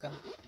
Пока.